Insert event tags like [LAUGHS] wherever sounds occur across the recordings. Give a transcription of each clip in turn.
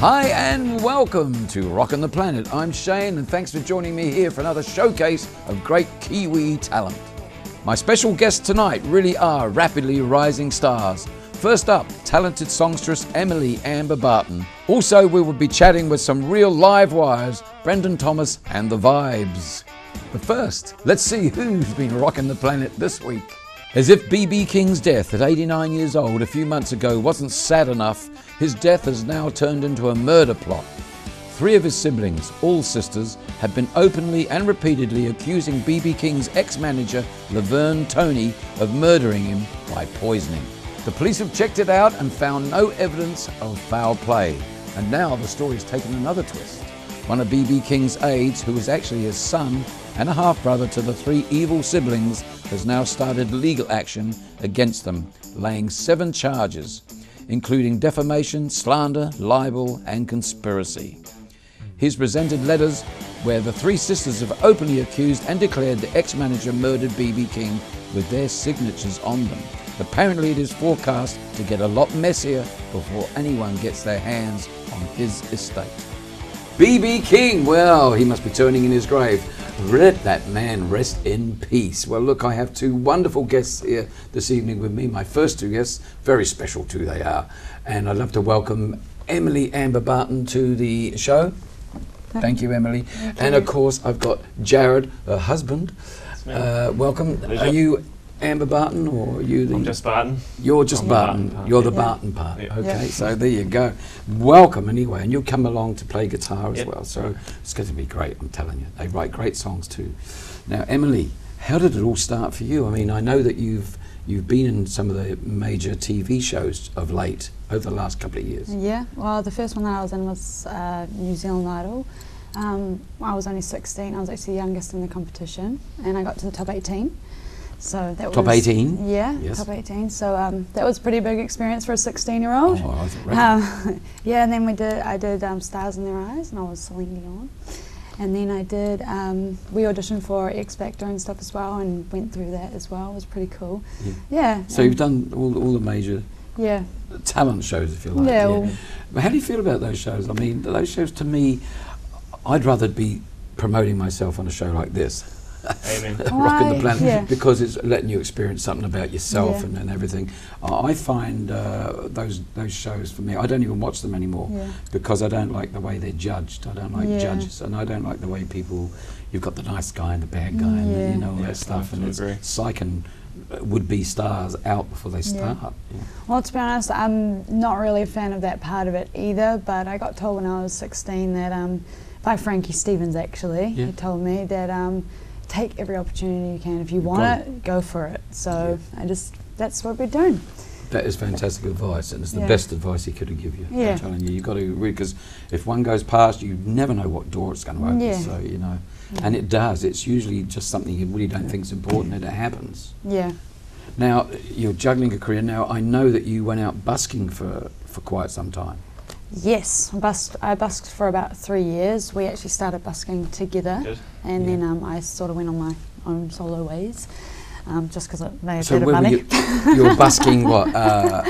Hi and welcome to Rockin' the Planet. I'm Shane and thanks for joining me here for another showcase of great Kiwi talent. My special guests tonight really are rapidly rising stars. First up, talented songstress Emilie Amber Barton. Also, we will be chatting with some real live wires, Brendon Thomas and the Vibes. But first, let's see who's been rocking the planet this week. As if BB King's death at 89 years old a few months ago wasn't sad enough, his death has now turned into a murder plot. Three of his siblings, all sisters, have been openly and repeatedly accusing BB King's ex manager, LaVerne Toney, of murdering him by poisoning. The police have checked it out and found no evidence of foul play. And now the story's taken another twist. One of BB King's aides, who was actually his son and a half brother to the three evil siblings, has now started legal action against them, laying seven charges, including defamation, slander, libel, and conspiracy. He's presented letters where the three sisters have openly accused and declared the ex manager murdered BB King with their signatures on them. Apparently, it is forecast to get a lot messier before anyone gets their hands on his estate. BB King, well, he must be turning in his grave. Let that man rest in peace. Well, look, I have two wonderful guests here this evening with me. My first two guests, very special too, they are. And I'd love to welcome Emilie Amber Barton to the show. Thank you, Emilie. Thank and you. of course, I've got Jared, her husband. Uh, welcome. Pleasure. Are you Amber Barton or are you the? I'm just Barton. You're just I'm the Barton. Barton part, You're the yeah. Barton part. Yeah. Okay, Yeah. so there you go. Welcome anyway, and you'll come along to play guitar as Yep. well. So it's going to be great. I'm telling you, they write great songs too. Now, Emilie, how did it all start for you? I mean, I know that you've you've been in some of the major TV shows of late over the last couple of years. Yeah, well, the first one that I was in was uh, New Zealand Idol. Um, I was only 16. I was actually the youngest in the competition, and I got to the top 18. So that Top was 18? Yeah, Yes. top 18. So um, that was a pretty big experience for a 16-year-old. Oh, I think- Um, [LAUGHS] yeah, and then we did. I did um, Stars in Their Eyes, and I was Celine Dion. And then I did. Um, we auditioned for X Factor and stuff as well, and went through that as well. It was pretty cool. Yeah. Yeah. So you've done all, all the major Yeah. talent shows, if you like. Yeah, well- But how do you feel about those shows? I mean, those shows to me, I'd rather be promoting myself on a show like this. Amen. [LAUGHS] Rocking the planet Yeah. because it's letting you experience something about yourself Yeah. and, and everything. I I find uh, those those shows for me. I don't even watch them anymore Yeah. because I don't like the way they're judged. I don't like Yeah. judges, and I don't like the way people. You've got the nice guy and the bad guy, and Yeah. you know all Yeah, that stuff, I and it's agree. psyching would be stars out before they Yeah. start. Yeah. Well, to be honest, I'm not really a fan of that part of it either. But I got told when I was 16 that um, by Frankie Stevens actually, Yeah. he told me that um, take every opportunity you can. If you want it, go for it. So I just that's what we're doing. That is fantastic advice, and it's the Yeah. best advice he could have given you. Yeah. I'm telling you, you've got to because if one goes past, you never know what door it's going to open. Yeah. So you know, and it does. It's usually just something you really don't think is important, and it happens. Yeah. Now you're juggling a career. Now I know that you went out busking for for quite some time. Yes, I busked, I busked for about three years. We actually started busking together, Good. and Yeah. then um, I sort of went on my own solo ways, um, just because it made a bit of were money. you? You were busking what? Uh,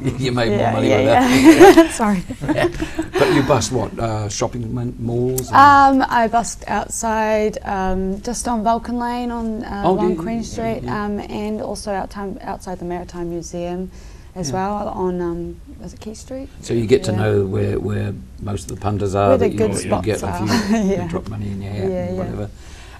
[LAUGHS] you made more money yeah, yeah. [LAUGHS] [LAUGHS] Sorry. that. But you bust what? Uh, shopping malls? Um, I busked outside, um, just on Vulcan Lane on uh, Oh, along yeah, Queen yeah, Street, yeah. Um, and also outside, outside the Maritime Museum as Yeah. well on um, was it Quay Street? So you get to know where, where most of the punters are. Where the that you, good you spots get are. few, [LAUGHS] you Yeah. drop money in your hat Yeah, and yeah. whatever.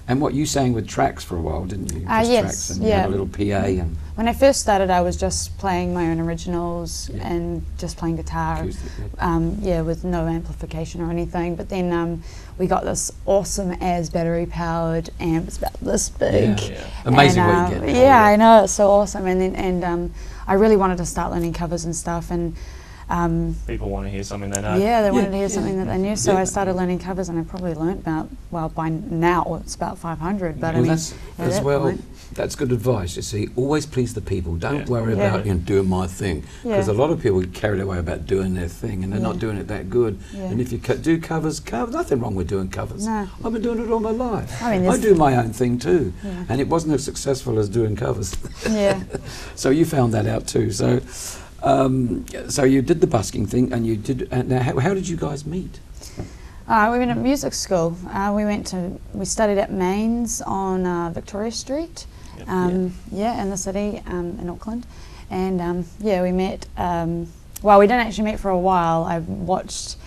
And what you sang with tracks for a while, didn't you? Ah, Just yes, tracks and you had yeah. a little PA and When I first started, I was just playing my own originals Yeah. and just playing guitar. acoustic. yeah. um, yeah, with no amplification or anything. But then um, we got this awesome as battery powered amp. It's about this big. Yeah. Yeah. Amazing And, what um, you get. now, Yeah, I know it's so awesome. And then and um, I really wanted to start learning covers and stuff. And um, People want to hear something they know. yeah, they wanted to hear yeah. something that they knew. So Yeah. I started learning covers, and I probably learnt about well by now it's about 500. But I mean, that's as well. point- That's good advice. You see, always please the people. Don't Yeah. worry Yeah. about you know, doing my thing because Yeah. a lot of people get carried away about doing their thing and they're not doing it that good. Yeah. And if you co- do covers, cover, nothing wrong with doing covers. No. I've been doing it all my life. I mean, I do my own thing too, Yeah. and it wasn't as successful as doing covers. yeah. [LAUGHS] so you found that out too. So, Um, so you did the busking thing, and you did. And now, how, how did you guys meet? Uh, we went to music school. Uh, we went to we studied at MAINZ on uh, Victoria Street. Yep. Um, yeah. in the city um, in Auckland, and um, yeah, we met. Um, well, we didn't actually meet for a while. I watched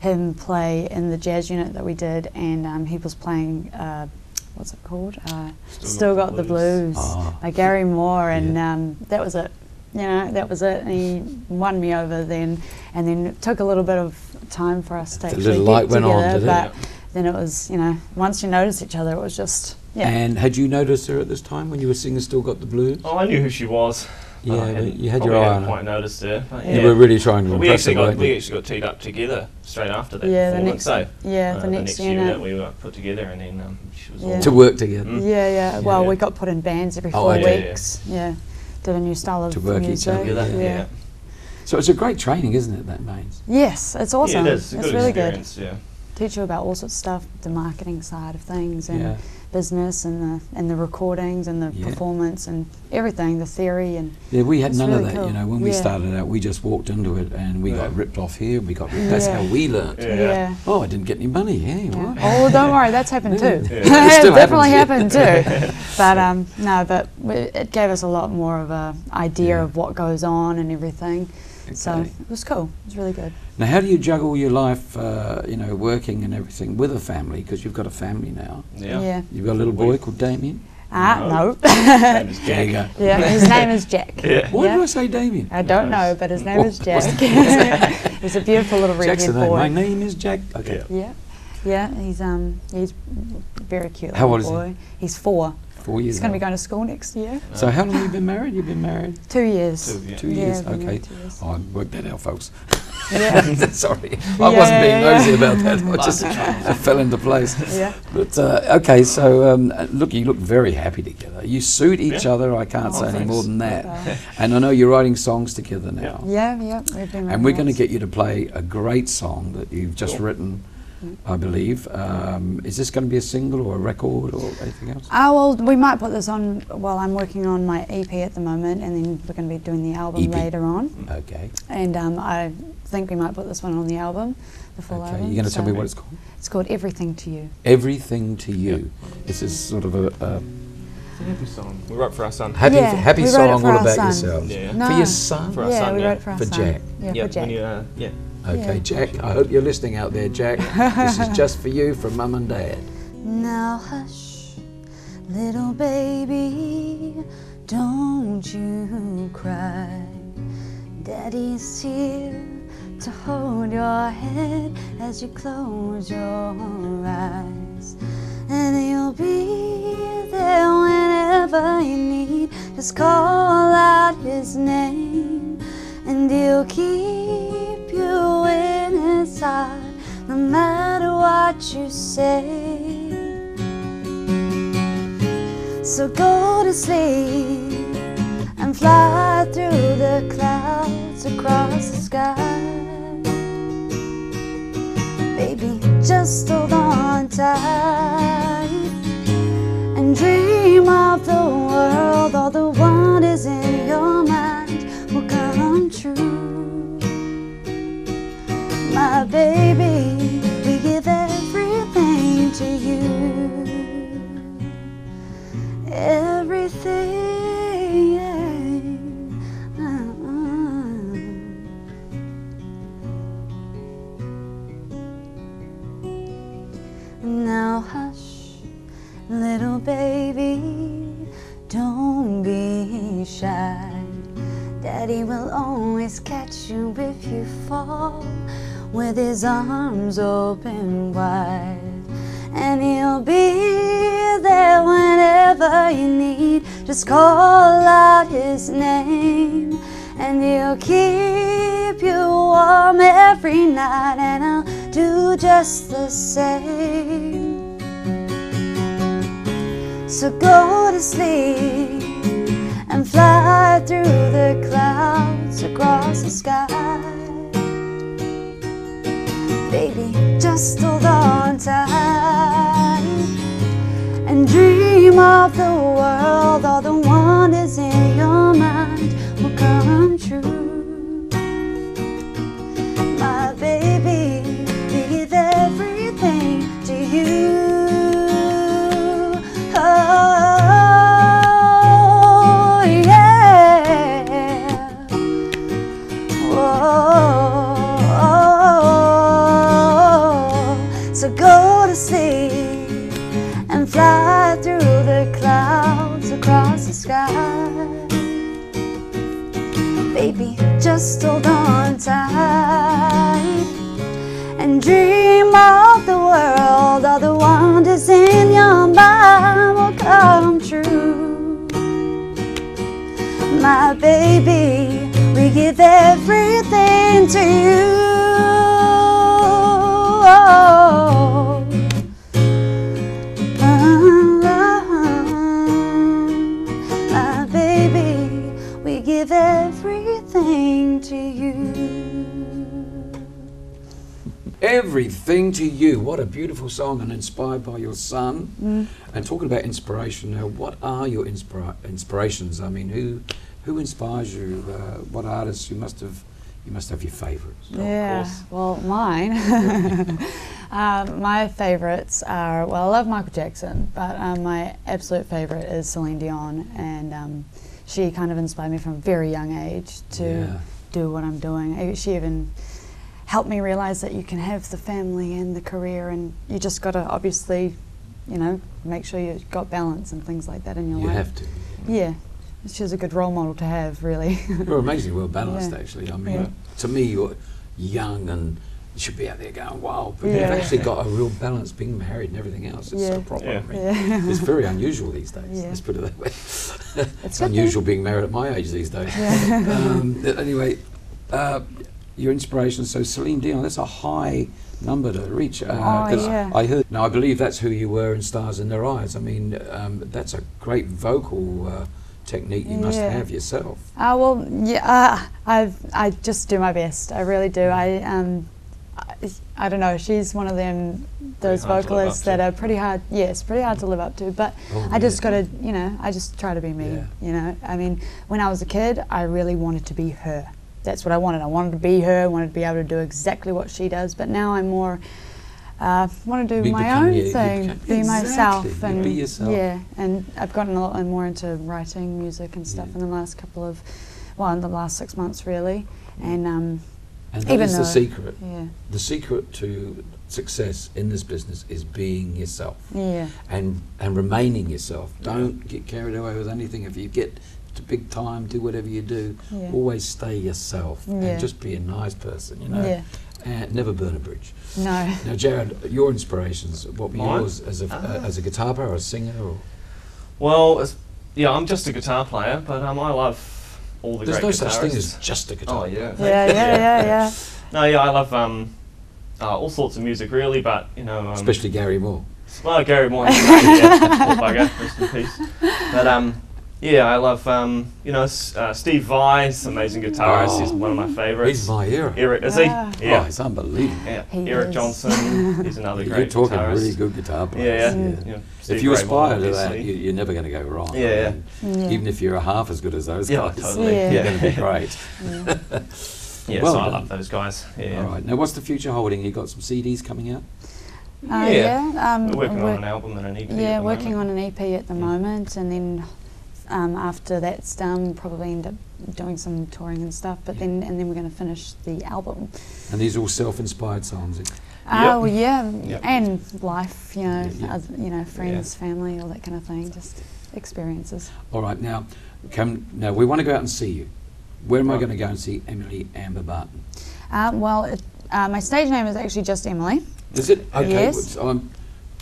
him play in the jazz unit that we did, and um, he was playing. Uh, what's it called? Uh, Still, got, the blues, Ah. by Gary Moore, and Yeah. um, that was it. You know, that was it. And he won me over then, and then it took a little bit of time for us to The actually little get light went on, together. did it? but then it was, you know, once you notice each other, it was just yeah. And had you noticed her at this time when you were singing "Still Got the Blues"? Oh, I knew who she was. Yeah, hadn't- but you had your probably eye hadn't on her. quite noticed her. Yeah. You were really trying to But we impress actually her, got we actually got teed up together straight after that. Yeah, the next- so, yeah, uh, the next unit. unit. we were put together, and then um, she was Yeah. all To work together. Mm. Yeah, yeah. Well, Yeah. we got put in bands every Oh, four okay. Yeah, yeah. weeks. Yeah. Did a new style of To work each music. other, together. yeah. Yeah. So it's a great training, isn't it? That MAINZ. Yes, it's awesome. Yeah, it is. a it's good really experience. Yeah. good. Teach you about all sorts of stuff, the marketing side of things, and Yeah. Business, and the and the recordings, and the Yeah. performance, and everything, the theory, and Yeah, we had It's none of really that. You know, when we started out, we just walked into it and we got ripped off here. We got ripped. That's Yeah. how we learnt. Yeah. yeah. Oh, I didn't get any money. Hey, Yeah. what? Oh, don't worry, that's happened [LAUGHS] too. Yeah. Yeah. It [LAUGHS] definitely happens, happened too. [LAUGHS] But um, no, but it gave us a lot more of a idea Yeah. of what goes on and everything. So it was cool. It was really good. Now, how do you juggle your life? Uh, you know, working and everything with a family because you've got a family now. Yeah. Yeah. You've got a little boy called Damien. Ah, No. no. [LAUGHS] Name is There you Jack. go. yeah, his name is Jack. [LAUGHS] Yeah. Why Yeah. did I say Damien? I don't know, but his name is [LAUGHS] what's Jack. he's a beautiful little Jack's redhead boy. My name is Jack. Okay. Yeah. Yeah, yeah. He's um he's very cute. How little old is he? He's four. Four years He's going to be going to school next year. [LAUGHS] So how long have you been married? You've been married Two years. Two, yeah. two years. been Okay. married two years. Oh, I worked that out, folks. Yeah. [LAUGHS] Sorry, I wasn't being yeah, nosy yeah. about that. I just I [LAUGHS] fell into place. Yeah. But uh, okay, so um, look, you look very happy together. You suit each Yeah. other. I can't Oh, say any more than that. And I know you're writing songs together now. yeah, yeah. We've been And we're going to get you to play a great song that you've just Cool. written. I believe. Um, is this going to be a single or a record or anything else? Oh well, we might put this on while I'm working on my EP at the moment, and then we're going to be doing the album EP. later on. Okay. And um, I think we might put this one on the album, the full Okay. album. You're going to tell me what it's called? It's called Everything to You. Everything to you. This is sort of a, a It's a happy song. We wrote for our son. happy, Yeah, happy we wrote it song for all about son. yourselves. Yeah. No. For your son? For our yeah, son, we yeah. wrote for our For son. Jack. Yeah, yeah, for Jack. When you, uh, yeah. Okay, Yeah. Jack, I hope you're listening out there, Jack. this is just for you from Mum and Dad. [LAUGHS] Now hush, little baby, don't you cry. Daddy's here to hold your head as you close your eyes. And he'll be there whenever you need. Just call out his name, and he'll keep you in his no matter what you say. So go to sleep and fly through the clouds across the sky. Baby, just hold on tight and dream of the world. All the wonders in baby, we give everything to you. Everything. With his arms open wide. And he'll be there whenever you need. Just call out his name, and he'll keep you warm every night. And I'll do just the same. So go to sleep and fly through the clouds across the sky. Baby, just hold on tight and dream of the world. Just hold on tight and dream of the world. All the wonders in your mind will come true. My baby, we give everything to you. Everything to you. What a beautiful song and inspired by your son. And talking about inspiration, now, what are your inspira- inspirations? I mean, who who inspires you? Uh, what artists? You must have you must have your favourites. Yeah, course. well, mine. [LAUGHS] um, my favourites are, well, I love Michael Jackson, but um, my absolute favourite is Celine Dion. And um, she kind of inspired me from a very young age to Yeah. do what I'm doing. She even helped me realise that you can have the family and the career, and you just got to obviously, you know, make sure you've got balance and things like that in your You life. You have to. Yeah, she's a good role model to have, really. You're amazingly well balanced, Yeah. actually. I mean, Yeah. to me, you're young and you should be out there going wild, but Yeah. you've actually got a real balance being married and everything else. It's so proper. Yeah. I mean. It's very unusual these days. Let's put it that way. it's good unusual being married at my age these days. Um, anyway, uh, your inspiration. So Celine Dion, that's a high number to reach. Uh, Oh, yeah. I heard. Now I believe that's who you were in Stars in Their Eyes. I mean, um, that's a great vocal uh, technique you must Yeah. have yourself. Uh, well, yeah, uh, I've, I just do my best. I really do. I, um, I, I don't know. She's one of them, those hard to live vocalists that are pretty hard. Yes, pretty hard to live up to. But Oh, I just yeah. got to, you know, I just try to be me. Yeah. You know, I mean, when I was a kid, I really wanted to be her. That's what I wanted. I wanted to be her. I wanted to be able to do exactly what she does. But now I'm more. Uh, want to do You my own thing, become- be myself, Exactly, you and be yourself. yeah, and I've gotten a lot more into writing music and stuff Yeah. in the last couple of, well, in the last six months really, and um, And that Even is the secret. yeah, The secret to success in this business is being yourself yeah, and and remaining yourself. Don't get carried away with anything. If you get to big time, do whatever you do. Yeah. Always stay yourself Yeah. and just be a nice person. You know, yeah, and never burn a bridge. no. Now, Jared, your inspirations. What were Mine? yours as a Uh, as a guitar player or a singer? Or Well, as, yeah, I'm just a guitar player, but um, I love all the there's great no such thing as just a guitar. Oh yeah. Yeah, yeah, yeah, [LAUGHS] yeah. No, yeah, I love um, uh, all sorts of music really, but you know, um, Especially Gary Moore. well, Gary Moore, [LAUGHS] yeah, poor bugger, rest in peace. But um, yeah, I love um, you know, uh, Steve Vai, amazing guitarist. He's Oh. one of my favourites. He's my hero. Eric, is he? Ah. Oh, Yeah. it's unbelievable. yeah. He Eric is. Johnson. [LAUGHS] He's another You're great talking guitarist. really good guitar Yeah, players. yeah. You know, If you Ray Vaughan, aspire to that, you, you're never going to go wrong. I Yeah, mean, Yeah. Even if you're half as good as those Yeah, guys, totally. Yeah. you're going to be great. [LAUGHS] yeah. Yeah, Well so I love those guys. Yeah. All right. Now, what's the future holding? You got some CDs coming out? Uh, Yeah. yeah, um, We're working we're- on an album and an EP. Yeah, at the working moment. on an EP at the Yeah. moment, and then um, after that's done, probably end up doing some touring and stuff. But Yeah. then, and then we're going to finish the album. And these are all self-inspired songs. Oh yeah, Yep. and life, you know, Yeah, yeah. oth- you know, friends, family, all that kind of thing, just experiences. All right. Now, come. Now we want to go out and see you. Where am I going to go and see Emilie Amber Barton? Uh, well, it, uh, my stage name is actually just Emilie. Is it okay? Yes. It's, um,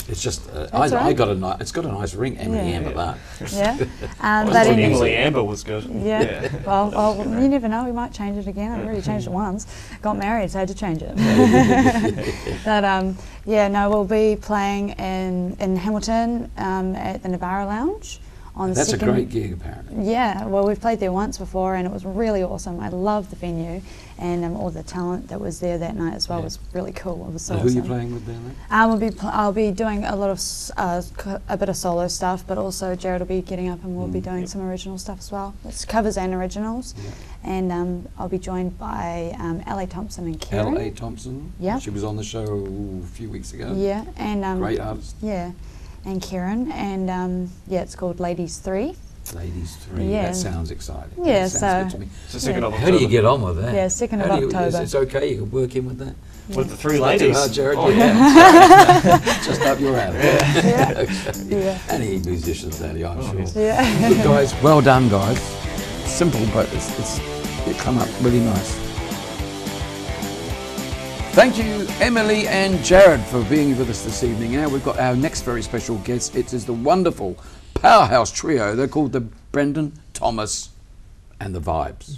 it's just uh, That's I, I got a ni- it's got a nice ring, Emilie Yeah. Amber Yeah. Barton. Yeah, I but thought in, Emilie Amber was good. yeah. [LAUGHS] Well, well, you never know. We might change it again. I've already changed it once. Got married, so I had to change it. [LAUGHS] but um, yeah, no, we'll be playing in in Hamilton um, at the Navarra Lounge on That's a great gig, apparently. Yeah, well, we've played there once before, and it was really awesome. I loved the venue, and um, all the talent that was there that night as well Yeah. was really cool. It was so And who are you awesome. playing with there? Um, we'll be I'll be doing a lot of uh, c- a bit of solo stuff, but also Jared will be getting up and we'll be Mm. doing Yep. some original stuff as well. It's covers and originals, Yeah. and um, I'll be joined by um, L.A. Thompson and Karen. L.A. Thompson. Yeah. She was on the show a few weeks ago. Yeah, and um, Great artist. Yeah, and Karen, and um, yeah, it's called Ladies Three, Ladies three. Yeah. That sounds exciting. Yeah, That sounds so- good to me. It's the second Yeah. of How do you get on with that? Yeah, 2nd of How you- October. Is, it's okay. You can work in with that. With the three Not too ladies. hard, Jared. Oh, yeah. [LAUGHS] Just up your alley. Yeah. Okay. Yeah. Any musicians, Daddy, I'm Oh, sure. yes. Yeah. Good guys, well done, guys. Simple, but it's, it's it come up really nice. Thank you, Emilie and Jared, for being with us this evening. Now we've got our next very special guest. It is the wonderful powerhouse trio. They're called the Brendon, Thomas, and the Vibes.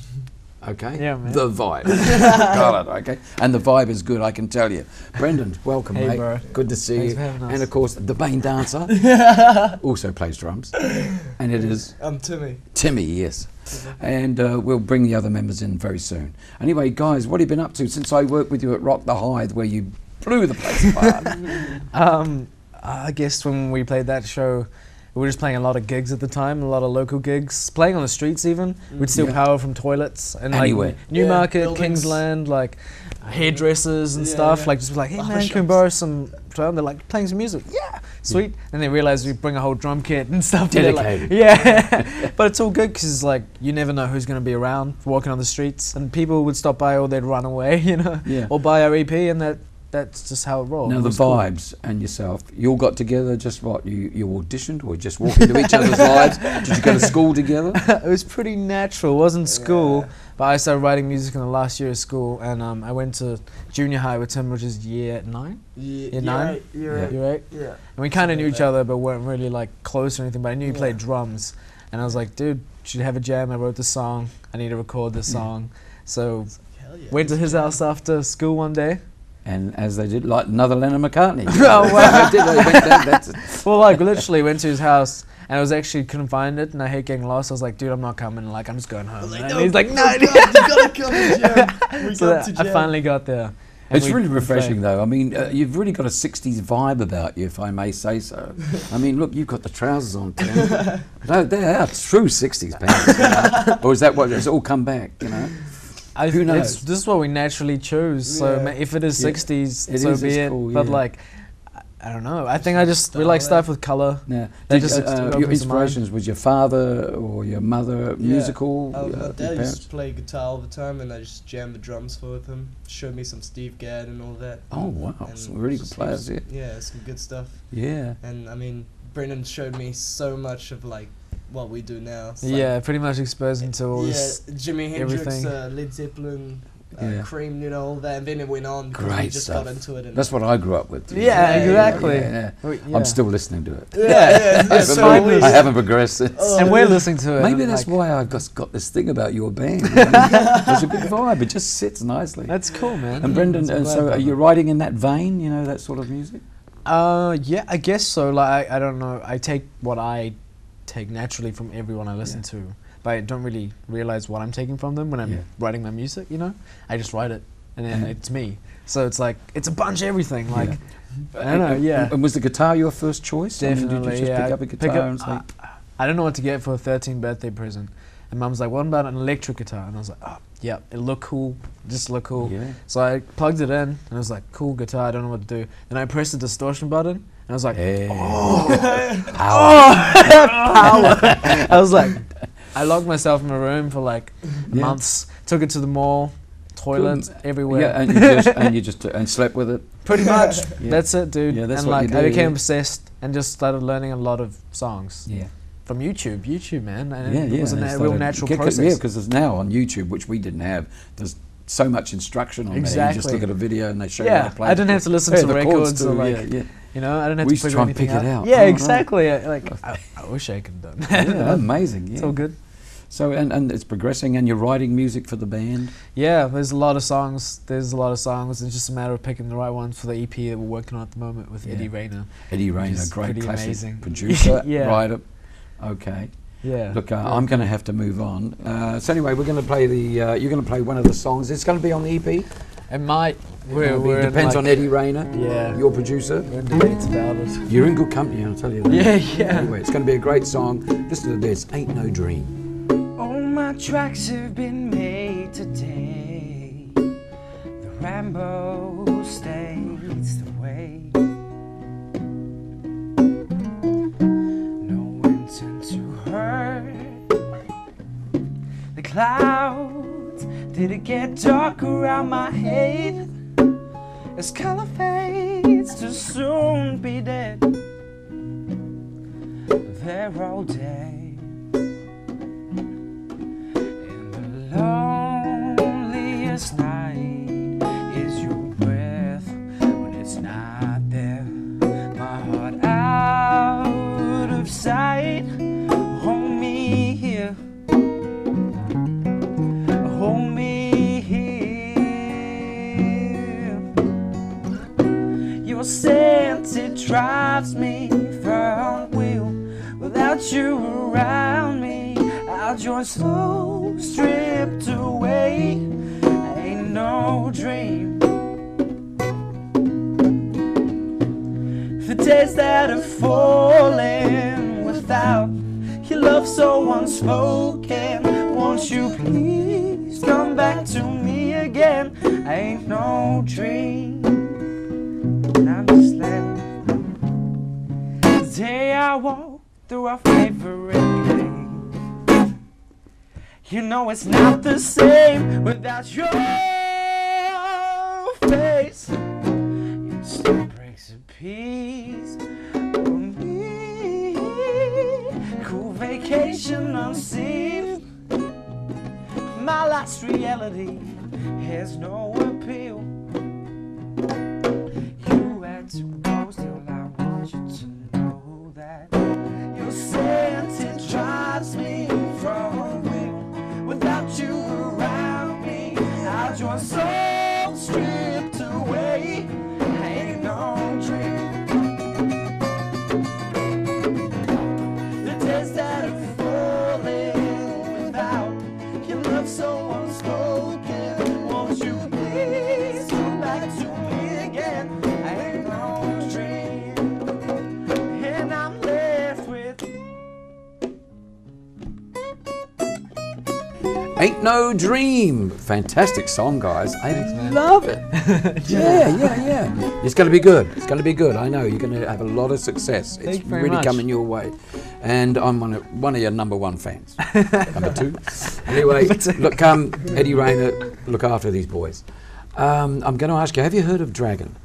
Okay? Yeah, man. The Vibe. [LAUGHS] Got it, okay? And the vibe is good, I can tell you. Brendon, welcome, Hey, mate. bro. Good to see Thanks you. for having us. And of course, the main dancer [LAUGHS] also plays drums. And it is I'm Timmy. Timmy, yes. And uh, we'll bring the other members in very soon. Anyway, guys, what have you been up to since I worked with you at Rock the Hythe, where you blew the place apart? [LAUGHS] Um, I guess when we played that show, we were just playing a lot of gigs at the time, a lot of local gigs, playing on the streets even. We'd mm. steal Yeah. power from toilets and Anywhere. like Newmarket, Yeah. Kingsland, like uh, hairdressers and Yeah, stuff. yeah. Like just be like, hey oh, man, can we borrow some drum? They're like playing some music. Yeah, sweet. And they realize we bring a whole drum kit and [LAUGHS] stuff. and they're like- Dedicated. yeah, [LAUGHS] but it's all good because like you never know who's going to be around walking on the streets, and people would stop by or they'd run away, [LAUGHS] you know, Yeah. or buy our EP, and that that's just how it rolls. now, It the was cool. vibes and yourself, you all got together just what? You, you auditioned or just walked into each other's [LAUGHS] lives? Did you go to school together? [LAUGHS] it was pretty natural. It wasn't school, Yeah. but I started writing music in the last year of school, and um, I went to junior high with Tim, which is year nine, Yeah, Year nine? You're Yeah. right. year eight. Yeah. And we kind of knew each other, but weren't really like close or anything. But I knew he played drums, and I was like, dude, should have a jam. I wrote this song. I need to record this Yeah. song. So Hell yeah. went to his house after school one day. And as they did, like another Lennon McCartney. [LAUGHS] Oh, wow. [LAUGHS] They did, they went down, [LAUGHS] Well, like literally went to his house. And I was actually couldn't find it, and I hate getting lost. I was like, "Dude, I'm not coming. Like, I'm just going home." Like, and no, he's like, oh "No." God, you gotta come to jam. We so got that to I finally got there. It's really refreshing, though. I mean, uh, you've really got a 60s vibe about you, if I may say so. I mean, look, you've got the trousers on, Tim. no, they are true 60s pants. you know? or is that what it's all come back, you know? I, Who knows? This is what we naturally choose. So Yeah. ma- if it is Yeah. 60s, It so is, be it. cool, But yeah. like, I, I don't know. I think I just we like stuff with color. Now, That did, just uh, uh, your inspirations was your father or your mother Yeah. musical? Um, uh, my dad used parents? to play guitar all the time, and I just jammed the drums for with him. Showed me some Steve Gadd and all that. Oh, wow. And Some really good players heaps- here. Yeah, some good stuff. Yeah. And I mean, Brendon showed me so much of like what we do now. It's like- yeah, pretty much exposed into all yeah, this. Jimi Hendrix, everything. uh, Led Zeppelin, uh, Yeah. Cream, you know, all that. And then it went on Great just stuff. got into it. And That's what I grew up with. too. Yeah, exactly. Yeah, yeah. We- I'm still listening to it. yeah, yeah, I it's [LAUGHS] so haven't- I haven't progressed since. Oh, and we're yeah. listening to it. Maybe that's like, why I've just got this thing about your band. you? [LAUGHS] It's a good vibe. It just sits nicely. That's cool, man. and Brendon, So uh, so are you writing in that vein? You know that sort of music. Uh, yeah, I guess so. Like, I, I don't know. I take what I take naturally from everyone I listen to, but I don't really realize what I'm taking from them when I'm Yeah. writing my music. You know, I just write it, and then Mhm. it's me. So it's like it's a bunch of everything. Like, Yeah. I don't know, yeah. And was the guitar your first choice? I mean, definitely, did you just yeah. pick up a guitar up- and say, I, I don't know what to get for a 13th birthday present, and Mum's like, "What about an electric guitar?" And I was like, "Oh, yeah, it looked cool. Just look cool." yeah? So I plugged it in, and I was like, "Cool guitar. I don't know what to do." Then I pressed the distortion button, and I was like, Yeah. "Oh, Power. Oh, [LAUGHS] power. [LAUGHS] I was like, I locked myself in my room for like Yeah. months. Took it to the mall, toilets everywhere. Yeah, and you just and you just [LAUGHS] and slept with it. Pretty much. Yeah. That's it, dude. Yeah, that's and what you like I became obsessed and just started learning a lot of songs Yeah, from YouTube. YouTube, man. And yeah, it yeah. was a and na- real natural yeah, 'cause- process. Yeah, because there's now on YouTube, which we didn't have. There's so much instruction on there. You just look at a video and they show you how to play. I didn't have to listen Yeah, to the records too, or like, yeah, yeah. You know, I didn't have We to figure try and anything pick it out. Yeah, Oh, right. exactly. I- Like, I, I wish I could have done. yeah, [LAUGHS] amazing. Yeah. It's all good. So and, and it's progressing, and you're writing music for the band. Yeah, there's a lot of songs. There's a lot of songs. It's just a matter of picking the right ones for the EP that we're working on at the moment with Yeah. Eddie Rayner. Eddie Rayner, great classic amazing. producer, [LAUGHS] Yeah. writer. Okay. Yeah. Look, uh, Yeah. I'm going to have to move on. Uh, so anyway, we're going to play the. Uh, you're going to play one of the songs. It's going to be on the EP. It might. We're, It'll we're in, depends like, on Eddie Rayner, Yeah. your producer. We're in debates about it. You're in good company, I'll tell you that. Yeah, yeah. Anyway, it's going to be a great song. Listen to this. Ain't no dream. All my tracks have been made today. The Rambo states the way. No intent to hurt The clouds? Did it get dark around my head? As color fades to soon be dead. There all day. In the loneliest night Day I walk through our favorite game. You know it's not the same without your face. It still breaks a piece for me. Cool vacation unseen. My last reality has no appeal. You had to soul No Dream. Fantastic song, guys. I love it. [LAUGHS] [LAUGHS] yeah, yeah, yeah. It's going to be good. It's going to be good. I know you're going to have a lot of success. It's Thank very really much. coming your way. And I'm one of, one of your number one fans. [LAUGHS] number two. Anyway, look, um, Eddie Rayner, look after these boys. Um, I'm going to ask you, have you heard of Dragon?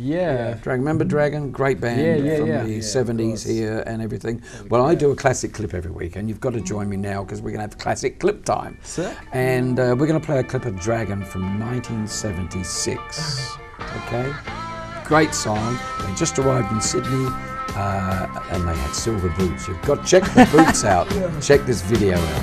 Yeah. Dragon, remember Dragon? Great band Yeah, yeah, from yeah. the Yeah, 70s here and everything. Well, I do a classic clip every week, and you've got to join me now because we're going to have classic clip time. Sick. And uh, we're going to play a clip of Dragon from 1976. Okay? Great song. They just arrived in Sydney. Uh, and they had silver boots. You've got to check the boots [LAUGHS] out. Check this video out.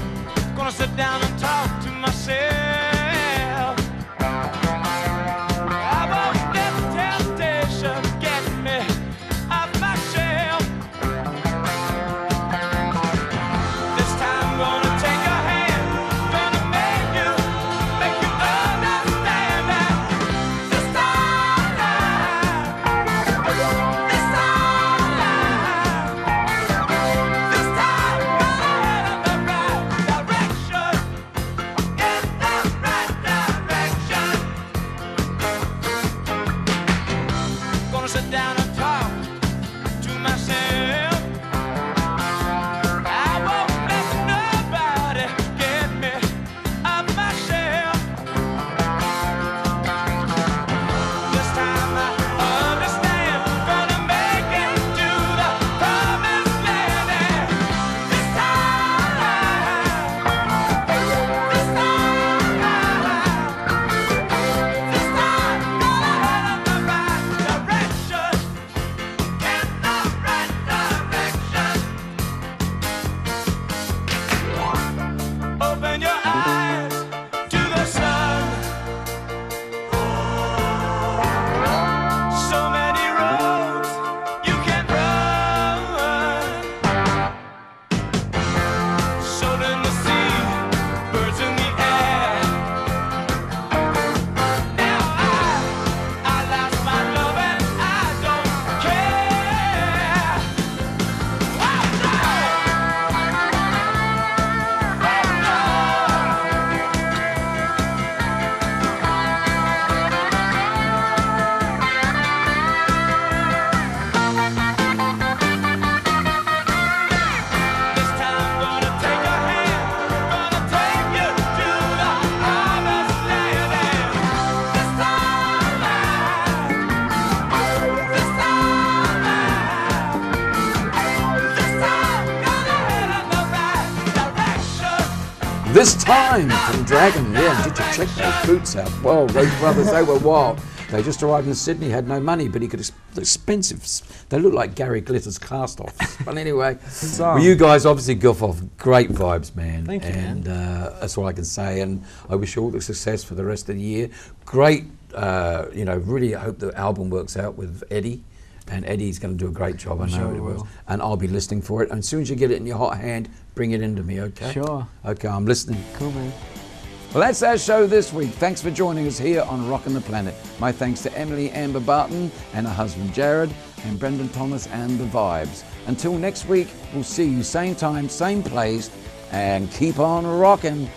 sit down time from Dragon. Yeah, did you check those boots out? Well, those brothers, they were wild. They just arrived in Sydney, had no money, but he could. Expensive. They look like Gary Glitter's cast offs. [LAUGHS] but anyway, well, you guys obviously goof off. Great vibes, man. Thank you, man. And uh, that's all I can say. And I wish you all the success for the rest of the year. Great. Uh, you know, really I hope the album works out with Eddie. And Eddie's going to do a great job. I know sure he he will. will. And I'll be listening for it. And as soon as you get it in your hot hand, bring it into me, okay? Sure. Okay, I'm listening. Cool, man. Well, that's our show this week. Thanks for joining us here on Rockin' the Planet. My thanks to Emilie Amber Barton and her husband Jared and Brendon Thomas and the Vibes. Until next week, we'll see you same time, same place, and keep on rocking.